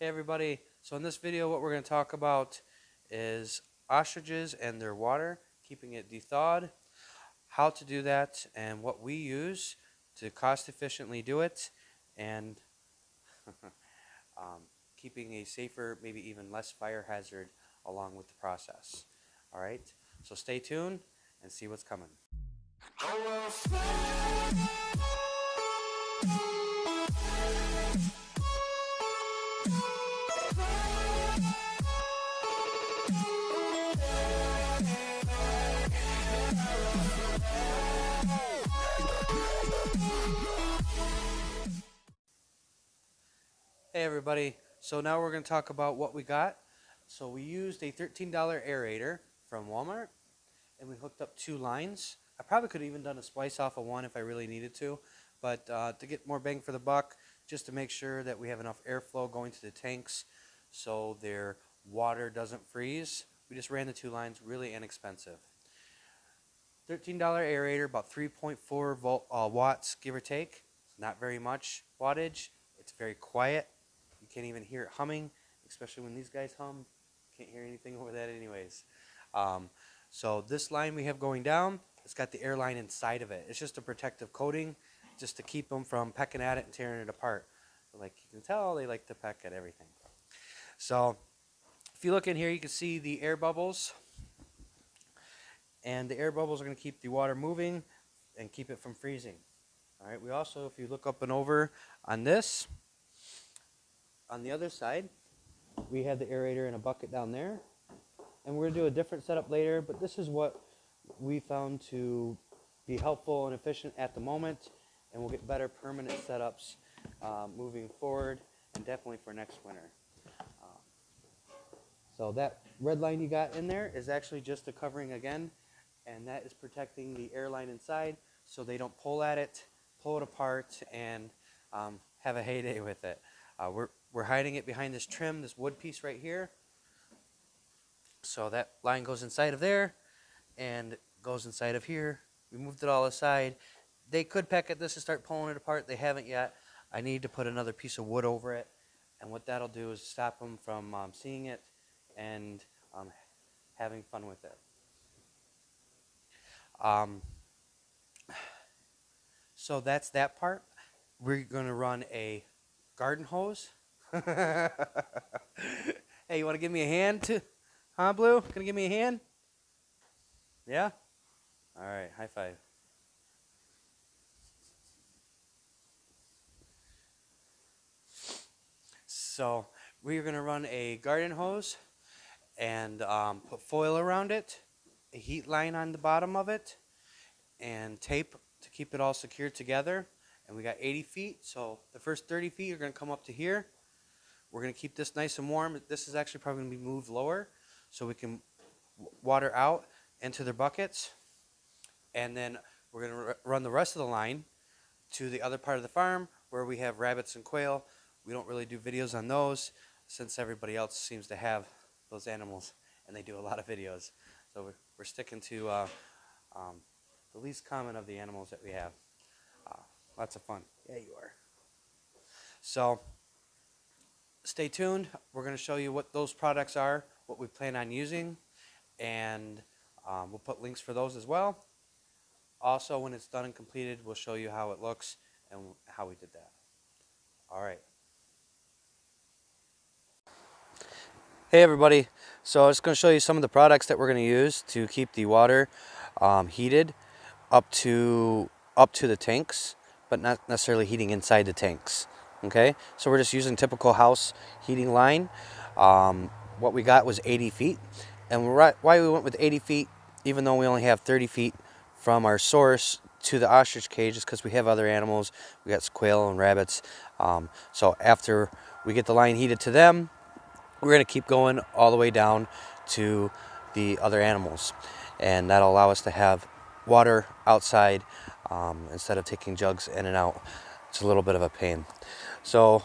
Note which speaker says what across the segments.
Speaker 1: Hey everybody, so in this video what we're going to talk about is ostriches and their water, keeping it thawed, how to do that and what we use to cost efficiently do it and um, keeping a safer, maybe even less fire hazard along with the process. Alright, so stay tuned and see what's coming. Hey everybody, so now we're going to talk about what we got. So we used a $13 aerator from Walmart and we hooked up two lines. I probably could have even done a splice off of one if I really needed to, but uh, to get more bang for the buck, just to make sure that we have enough airflow going to the tanks so their water doesn't freeze, we just ran the two lines, really inexpensive. $13 aerator, about 3.4 volt uh, watts, give or take. It's not very much wattage. It's very quiet. Can't even hear it humming, especially when these guys hum. Can't hear anything over that anyways. Um, so this line we have going down, it's got the air line inside of it. It's just a protective coating just to keep them from pecking at it and tearing it apart. Like you can tell, they like to peck at everything. So if you look in here, you can see the air bubbles. And the air bubbles are going to keep the water moving and keep it from freezing. All right, we also, if you look up and over on this, on the other side, we have the aerator in a bucket down there. And we're going to do a different setup later, but this is what we found to be helpful and efficient at the moment. And we'll get better permanent setups uh, moving forward and definitely for next winter. Um, so that red line you got in there is actually just a covering again, and that is protecting the airline inside so they don't pull at it, pull it apart, and um, have a heyday with it. Uh, we're, we're hiding it behind this trim, this wood piece right here. So that line goes inside of there and goes inside of here. We moved it all aside. They could peck at this and start pulling it apart. They haven't yet. I need to put another piece of wood over it. And what that'll do is stop them from um, seeing it and um, having fun with it. Um, so that's that part. We're going to run a garden hose. hey, you want to give me a hand too? Huh, Blue? You give me a hand? Yeah? All right, high five. So we're going to run a garden hose and um, put foil around it, a heat line on the bottom of it, and tape to keep it all secured together and we got 80 feet. So the first 30 feet are going to come up to here. We're going to keep this nice and warm. This is actually probably going to be moved lower so we can water out into their buckets. And then we're going to run the rest of the line to the other part of the farm where we have rabbits and quail. We don't really do videos on those since everybody else seems to have those animals and they do a lot of videos. So we're, we're sticking to uh, um, the least common of the animals that we have. Lots of fun. Yeah, you are. So stay tuned. We're going to show you what those products are, what we plan on using, and um, we'll put links for those as well. Also, when it's done and completed, we'll show you how it looks and how we did that. All right. Hey everybody, so I'm just going to show you some of the products that we're going to use to keep the water um, heated up to up to the tanks but not necessarily heating inside the tanks. Okay, so we're just using typical house heating line. Um, what we got was 80 feet, and right, why we went with 80 feet, even though we only have 30 feet from our source to the ostrich cage, is because we have other animals. We got quail and rabbits. Um, so after we get the line heated to them, we're going to keep going all the way down to the other animals, and that'll allow us to have water outside um, instead of taking jugs in and out. It's a little bit of a pain. So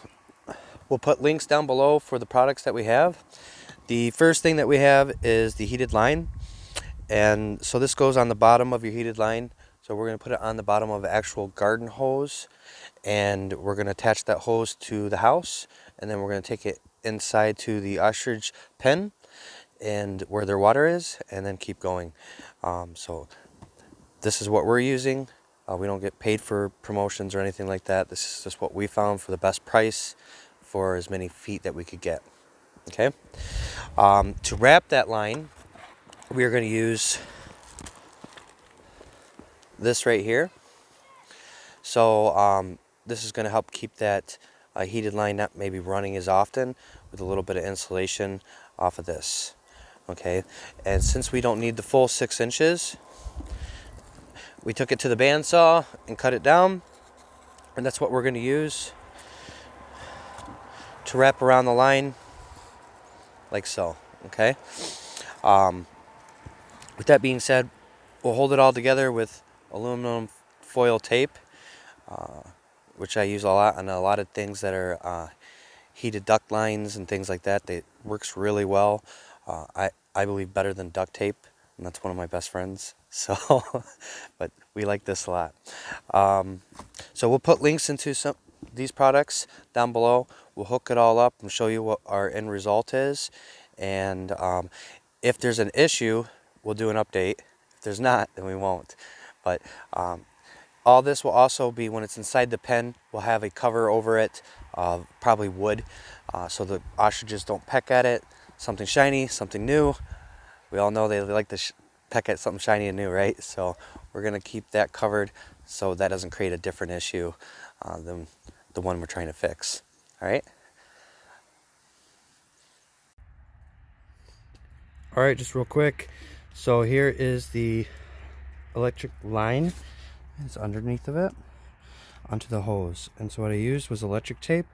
Speaker 1: we'll put links down below for the products that we have. The first thing that we have is the heated line. And so this goes on the bottom of your heated line. So we're going to put it on the bottom of actual garden hose. And we're going to attach that hose to the house. and then we're going to take it inside to the ostrich pen and where their water is and then keep going. Um, so this is what we're using. Uh, we don't get paid for promotions or anything like that. This is just what we found for the best price for as many feet that we could get. Okay. Um, to wrap that line, we are going to use this right here. So um, this is going to help keep that uh, heated line not maybe running as often with a little bit of insulation off of this. Okay, and since we don't need the full six inches, we took it to the bandsaw and cut it down, and that's what we're going to use to wrap around the line like so. Okay. Um, with that being said, we'll hold it all together with aluminum foil tape, uh, which I use a lot on a lot of things that are uh, heated duct lines and things like that. It works really well. Uh, I, I believe better than duct tape, and that's one of my best friends. So, but we like this a lot. Um, so we'll put links into some these products down below. We'll hook it all up and show you what our end result is. And um, if there's an issue, we'll do an update. If there's not, then we won't. But um, all this will also be, when it's inside the pen, we'll have a cover over it, uh, probably wood, uh, so the ostriches don't peck at it. Something shiny, something new. We all know they like to peck at something shiny and new, right? So we're going to keep that covered so that doesn't create a different issue uh, than the one we're trying to fix. All right? All right, just real quick. So here is the electric line. It's underneath of it onto the hose. And so what I used was electric tape.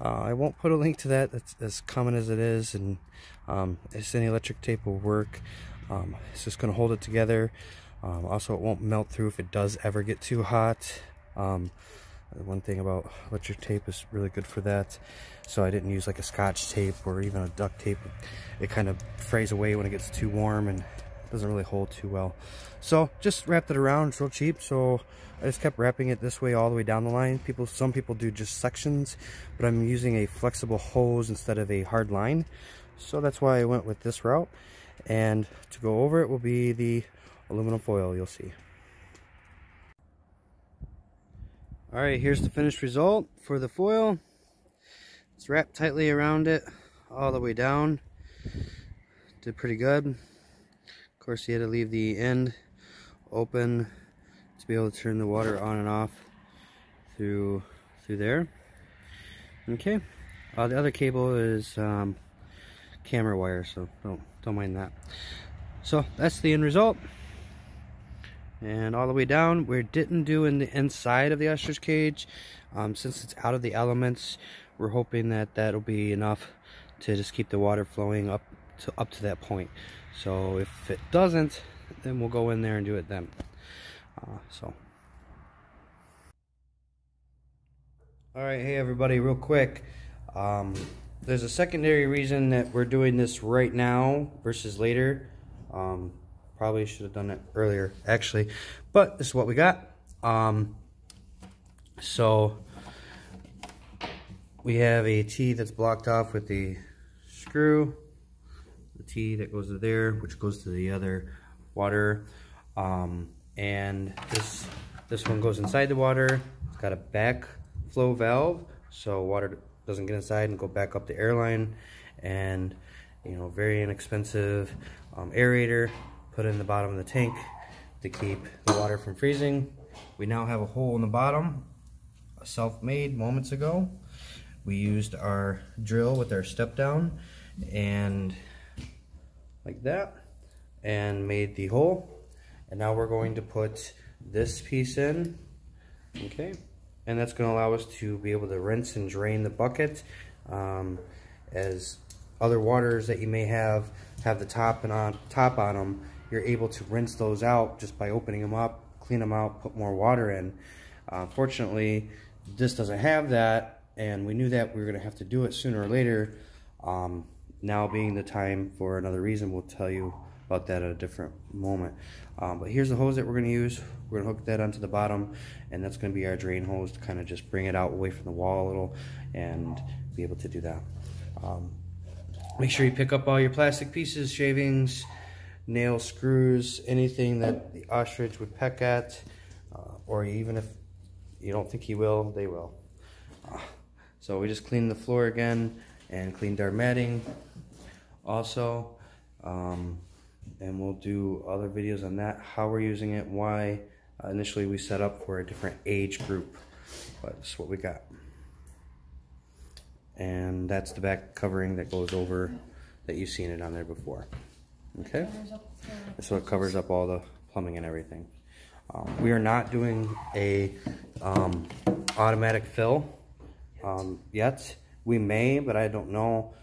Speaker 1: Uh, I won't put a link to that. That's as common as it is. And um, any electric tape will work. Um, it's just going to hold it together. Um, also, it won't melt through if it does ever get too hot. Um, one thing about electric tape is really good for that. So I didn't use like a scotch tape or even a duct tape. It kind of frays away when it gets too warm and doesn't really hold too well. So just wrapped it around, it's real cheap. So I just kept wrapping it this way all the way down the line. People, Some people do just sections, but I'm using a flexible hose instead of a hard line. So that's why I went with this route. And to go over it will be the aluminum foil, you'll see. All right, here's the finished result for the foil. It's wrapped tightly around it all the way down. Did pretty good. Of course, you had to leave the end open to be able to turn the water on and off through through there. Okay. Uh, the other cable is um, camera wire, so don't don't mind that. So that's the end result and all the way down we didn't do in the inside of the ostrich cage um, since it's out of the elements we're hoping that that'll be enough to just keep the water flowing up to up to that point so if it doesn't then we'll go in there and do it then uh, so all right hey everybody real quick um, there's a secondary reason that we're doing this right now versus later um, Probably should have done it earlier, actually. But this is what we got. Um, so we have a T that's blocked off with the screw. The T that goes to there, which goes to the other water. Um, and this this one goes inside the water. It's got a backflow valve, so water doesn't get inside and go back up the airline. And you know, very inexpensive um, aerator put in the bottom of the tank to keep the water from freezing. We now have a hole in the bottom, self-made moments ago. We used our drill with our step down and like that and made the hole. And now we're going to put this piece in, okay? And that's gonna allow us to be able to rinse and drain the bucket um, as other waters that you may have have the top and on top on them you're able to rinse those out just by opening them up, clean them out, put more water in. Uh, fortunately, this doesn't have that, and we knew that we were going to have to do it sooner or later. Um, now being the time for another reason, we'll tell you about that at a different moment. Um, but here's the hose that we're going to use. We're going to hook that onto the bottom, and that's going to be our drain hose to kind of just bring it out away from the wall a little and be able to do that. Um, make sure you pick up all your plastic pieces, shavings, nail screws, anything that the ostrich would peck at, uh, or even if you don't think he will, they will. Uh, so we just cleaned the floor again and cleaned our matting also. Um, and we'll do other videos on that, how we're using it, why. Uh, initially we set up for a different age group, but this is what we got. And that's the back covering that goes over that you've seen it on there before. Okay? So it covers up all the plumbing and everything. Um, we are not doing a um, automatic fill um, yet. We may, but I don't know.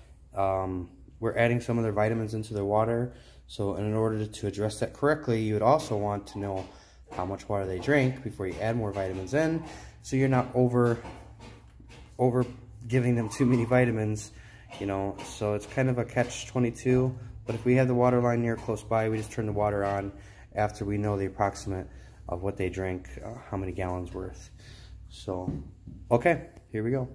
Speaker 1: We're adding some of their vitamins into their water. So in order to address that correctly, you would also want to know how much water they drink before you add more vitamins in. So you're not over, over giving them too many vitamins, you know. So it's kind of a catch-22. But if we have the water line near close by, we just turn the water on after we know the approximate of what they drink, uh, how many gallons worth. So, okay, here we go.